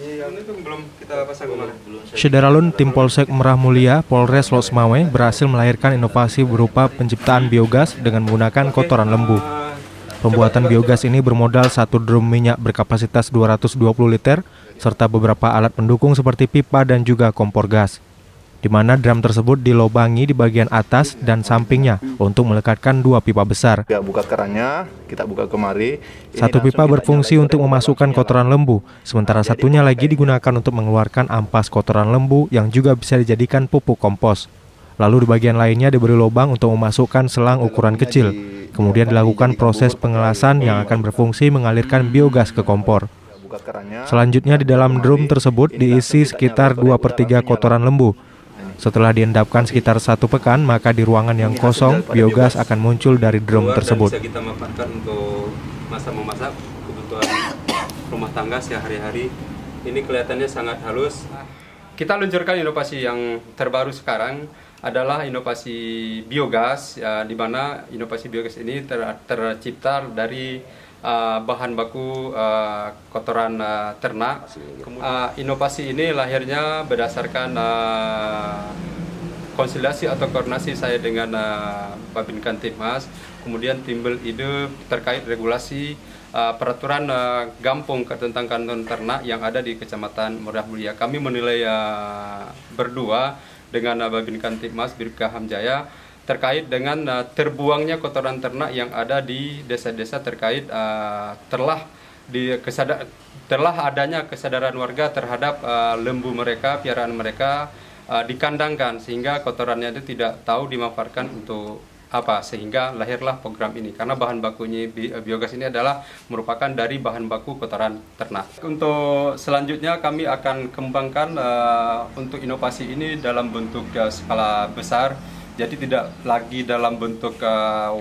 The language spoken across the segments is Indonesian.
Iya, ini tuh belum kita pasang kemarin. Syederalun tim Polsek Merah Mulia, Polres Losmawe berhasil melahirkan inovasi berupa penciptaan biogas dengan menggunakan kotoran lembu. Pembuatan biogas ini bermodal satu drum minyak berkapasitas 220 liter, serta beberapa alat pendukung seperti pipa dan juga kompor gas di mana drum tersebut dilobangi di bagian atas dan sampingnya untuk melekatkan dua pipa besar. Ya, buka kerannya, kita buka kemari. Satu pipa berfungsi untuk memasukkan kotoran lembu, sementara satunya lagi digunakan untuk mengeluarkan ampas kotoran lembu yang juga bisa dijadikan pupuk kompos. Lalu di bagian lainnya diberi lubang untuk memasukkan selang ukuran kecil. Kemudian dilakukan proses pengelasan yang akan berfungsi mengalirkan biogas ke kompor. Selanjutnya di dalam drum tersebut diisi sekitar 2 per 3 kotoran lembu setelah diendapkan sekitar satu pekan, maka di ruangan yang kosong, biogas akan muncul dari drum tersebut. Bisa kita manfaatkan untuk masak memasak kebutuhan rumah tangga sehari-hari. Ini kelihatannya sangat halus. Kita luncurkan inovasi yang terbaru sekarang adalah inovasi biogas, ya, di mana inovasi biogas ini ter tercipta dari uh, bahan baku uh, kotoran uh, ternak. Uh, inovasi ini lahirnya berdasarkan uh, konsilasi atau koordinasi saya dengan uh, Babin Kantipmas. Kemudian timbul ide terkait regulasi uh, peraturan uh, Gampung tentang kanton ternak yang ada di Kecamatan Murah Mulia. Kami menilai uh, berdua dengan uh, Babin Kantipmas Birka Hamjaya terkait dengan uh, terbuangnya kotoran ternak yang ada di desa-desa terkait uh, telah di kesadar telah adanya kesadaran warga terhadap uh, lembu mereka, piaraan mereka uh, dikandangkan sehingga kotorannya itu tidak tahu dimanfaatkan untuk apa sehingga lahirlah program ini karena bahan bakunya bi biogas ini adalah merupakan dari bahan baku kotoran ternak. Untuk selanjutnya kami akan kembangkan uh, untuk inovasi ini dalam bentuk uh, skala besar jadi tidak lagi dalam bentuk uh,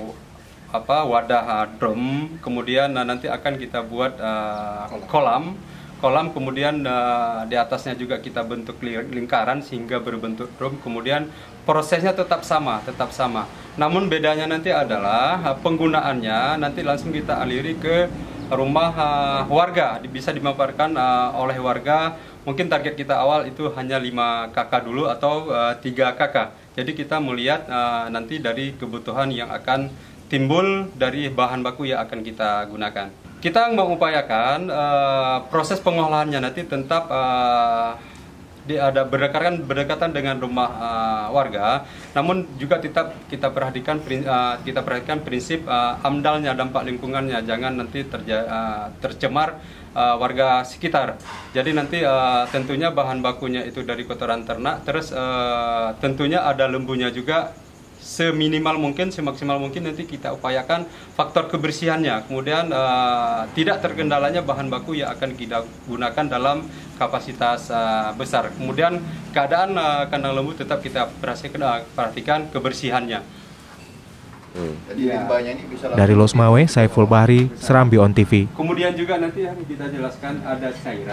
apa wadah uh, drum. Kemudian uh, nanti akan kita buat uh, kolam. kolam. Kemudian uh, di atasnya juga kita bentuk lingkaran sehingga berbentuk drum. Kemudian prosesnya tetap sama tetap sama. Namun bedanya nanti adalah uh, penggunaannya nanti langsung kita aliri ke rumah uh, warga. Bisa dimanfaatkan uh, oleh warga. Mungkin target kita awal itu hanya 5 kakak dulu atau uh, 3 kakak jadi kita melihat uh, nanti dari kebutuhan yang akan timbul dari bahan baku yang akan kita gunakan. Kita mengupayakan uh, proses pengolahannya nanti tetap uh, di, ada berdekatan berdekatan dengan rumah uh, warga, namun juga tetap kita perhatikan uh, kita perhatikan prinsip uh, amdalnya dampak lingkungannya, jangan nanti terja, uh, tercemar uh, warga sekitar. Jadi nanti uh, tentunya bahan bakunya itu dari kotoran ternak, terus uh, tentunya ada lembunya juga seminimal mungkin, semaksimal mungkin nanti kita upayakan faktor kebersihannya. Kemudian uh, tidak terkendalanya bahan baku yang akan kita gunakan dalam kapasitas uh, besar. Kemudian keadaan uh, kandang lembu tetap kita perhatikan kebersihannya. Hmm. ya. Dari Losmawe, Saiful Bahri, Serambi On TV. Kemudian juga nanti yang kita jelaskan ada cairan.